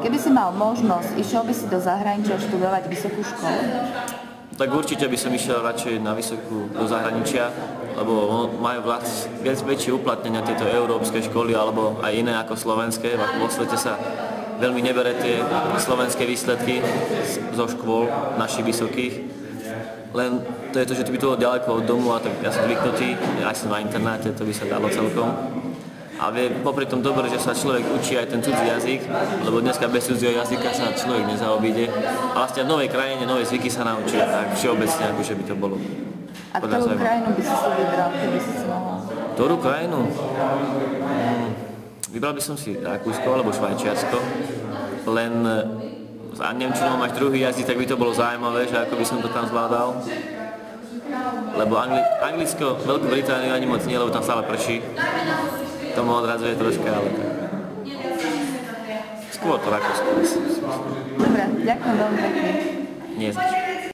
Keby si mal možnosť, išiel by si do zahraničia študovať vysokú školu? Tak určite by som išiel radšej na vysokú do zahraničia, lebo majú viac, väčšie uplatnenia tieto európske školy alebo aj iné ako slovenské. Vo svete sa veľmi nebere tie slovenské výsledky zo škôl našich vysokých. Len to je to, že to by to bolo ďaleko od domu a tak ja som zvyknutý, aj som na internáte, to by sa dalo celkom. A vie popri tom dobre, že sa človek učí aj ten cudzí jazyk, lebo dneska bez cudzieho jazyka sa človek nezaobíde. A vlastne v novej krajine nové zvyky sa naučí, tak všeobecne, akože by to bolo. A ktorú krajinu by si si vybral, keby si si mohol? Ktorú krajinu? Hmm, vybral by som si Rakúsko alebo Švajčiarsko, len za Nemčinou máš druhý jazyk, tak by to bolo zaujímavé, že ako by som to tam zvládal. Lebo Angli- Anglicko, Veľkú Britániu ani moc nie, lebo tam stále prší to ma odrazuje troška, ale tak. Skôr to Rakúsko. Dobre, ďakujem veľmi pekne. Nie.